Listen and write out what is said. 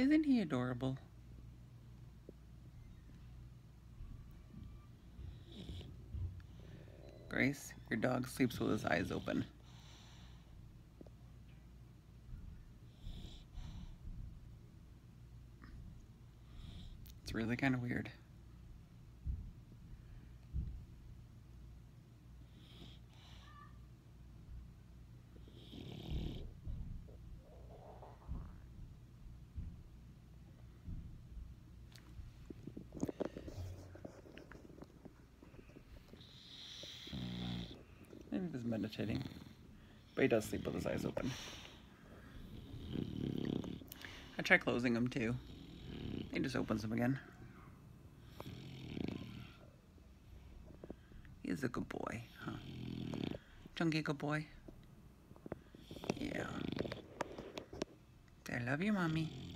Isn't he adorable? Grace, your dog sleeps with his eyes open. It's really kind of weird. He's meditating. But he does sleep with his eyes open. I try closing them too. He just opens them again. He's a good boy, huh? Chunky good boy. Yeah. I love you, mommy.